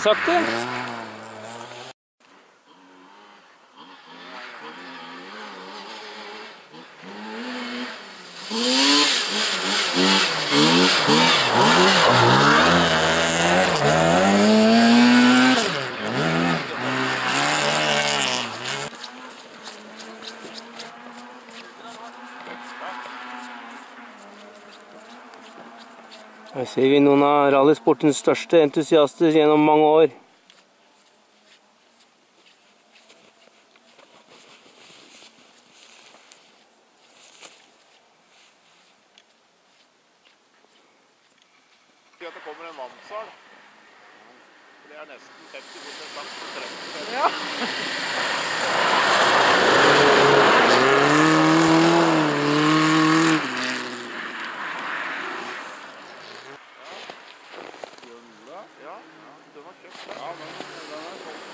sattı. Her ser vi noen av rallysportens største entusiaster gjennom mange år. at det kommer en vannsal. Det er nesten 50 sjanse for treff. Ja, ja, de har kjøpt den. Ja, den, den er solgt.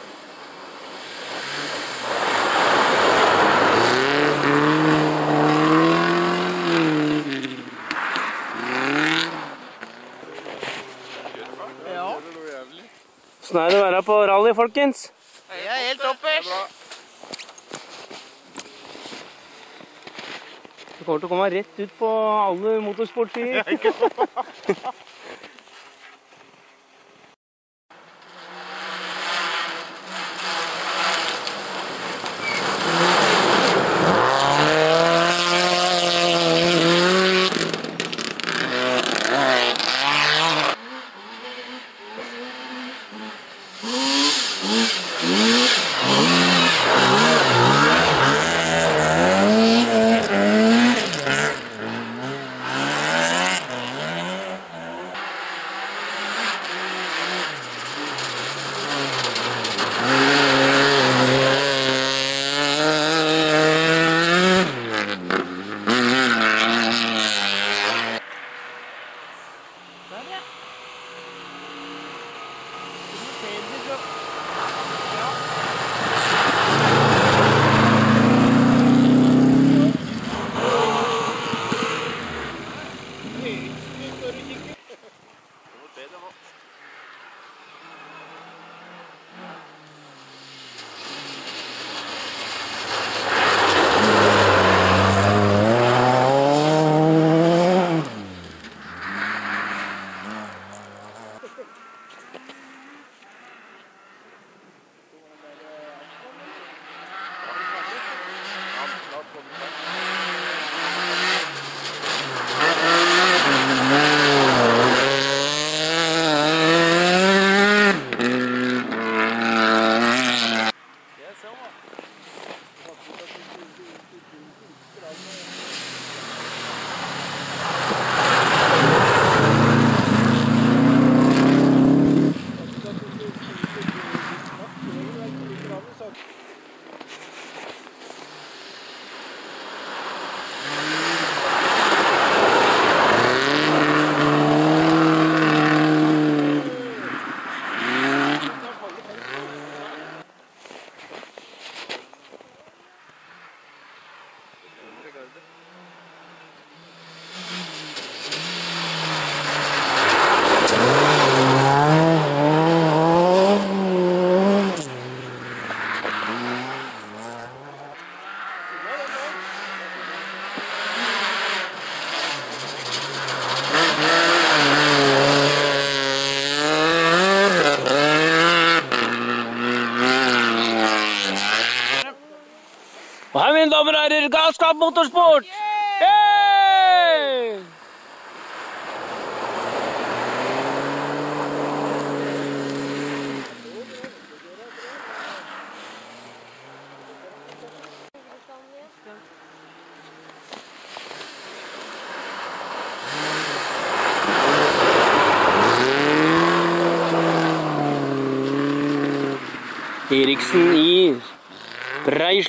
Ja. Det er noe jævlig. Sånn er det å være på rally, folkens. Jeg er helt toppers. Du kommer til å komme rett ut på alle motorsportsider. Du herrer, Galskap Motorsport! Hey! Eriksen i brei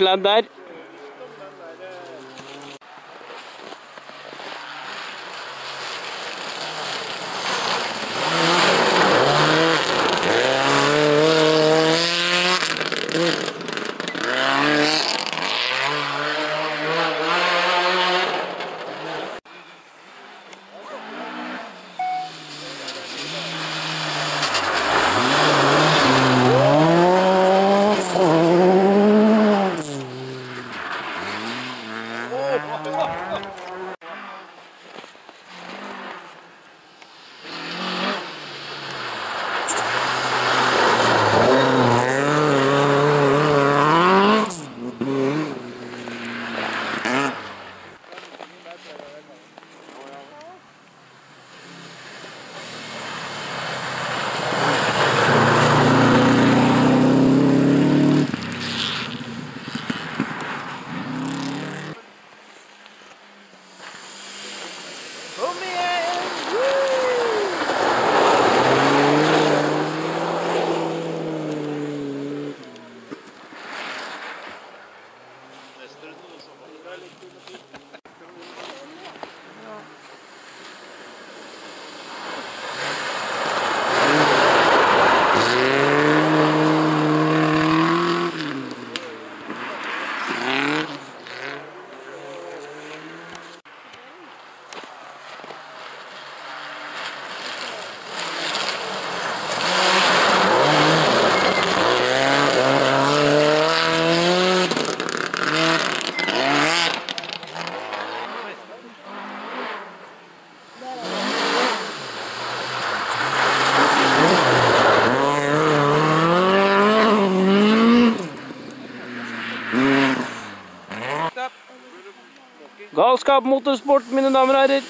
Galskap motorsport, mine damer og herrer.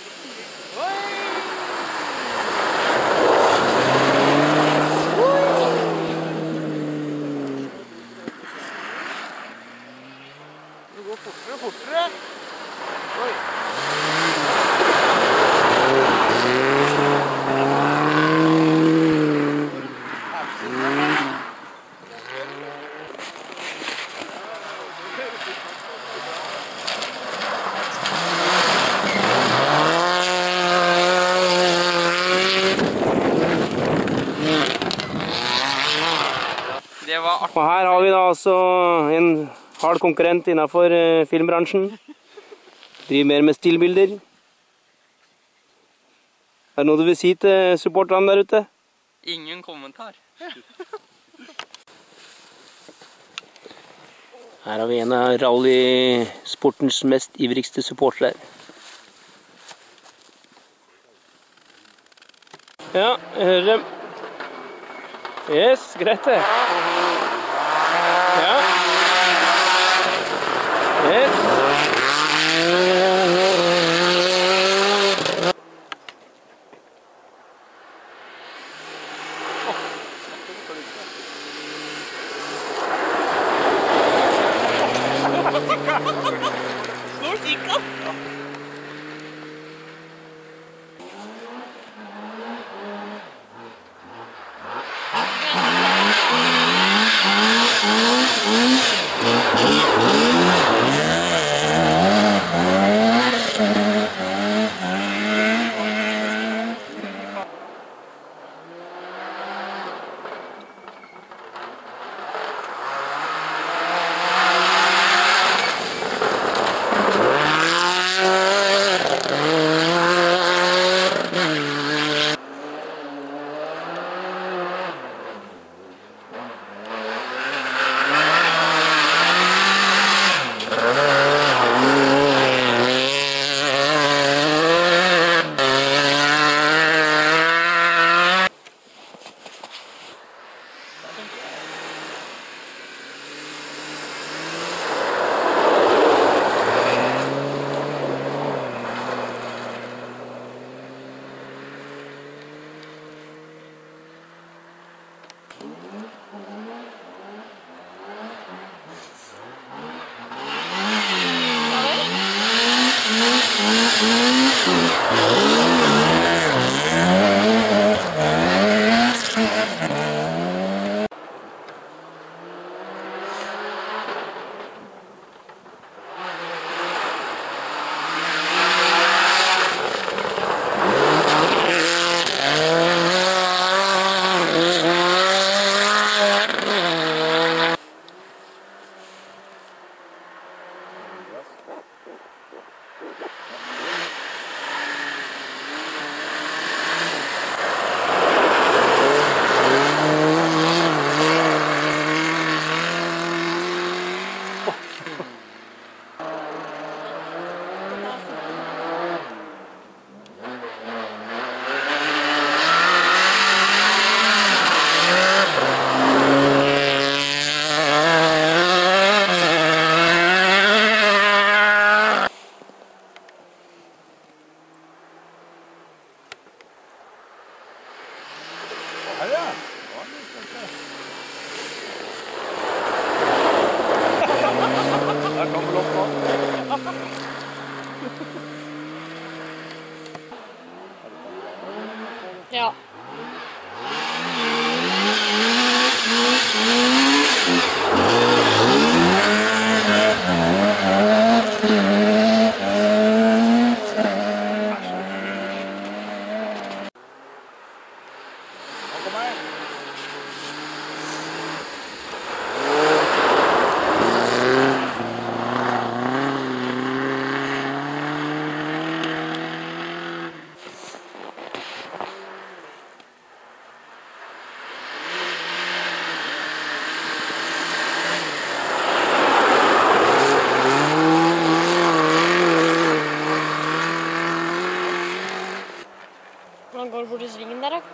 Det går fortere og fortere. Oi. Det var artig. Og her har vi da altså en hard konkurrent innenfor eh, filmbransjen. Driver mer med stillbilder. Er det noe du vil si til supporterne der ute? Ingen kommentar. Her har vi en av rallysportens mest ivrigste supportere. Ja, jeg hører dem. Yes, greit det.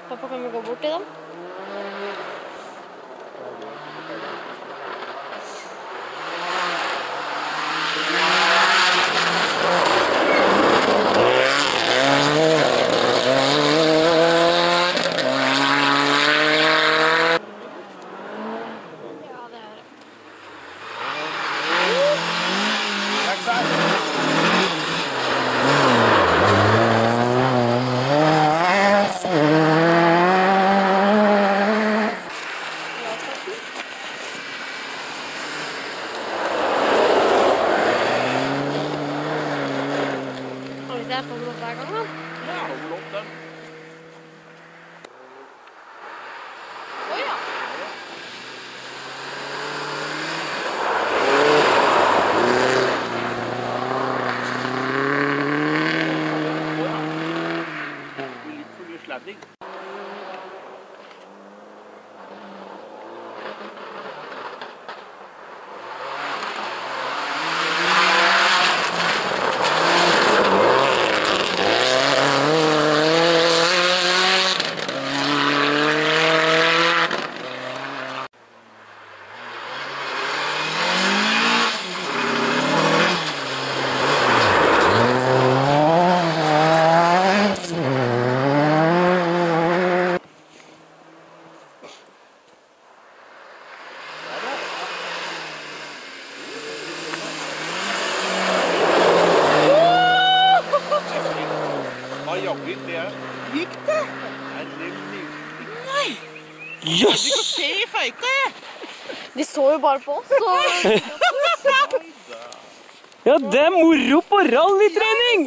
Pappa, kan vi gå bort til dem? bare på oss, så Ja, det er moro på rallytrening!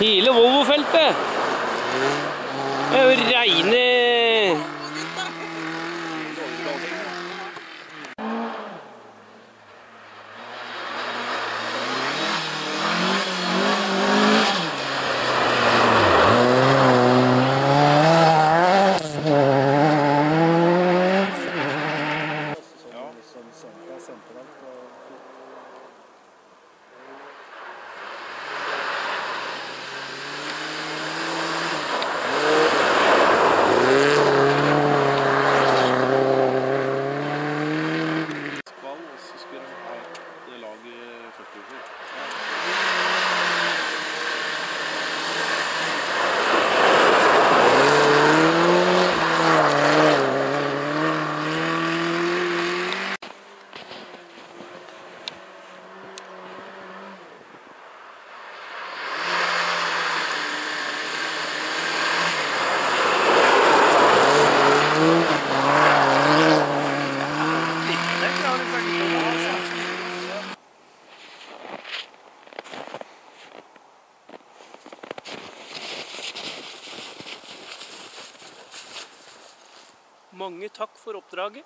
Hele Volvo-feltet. Det er jo reine Mange takk for oppdraget.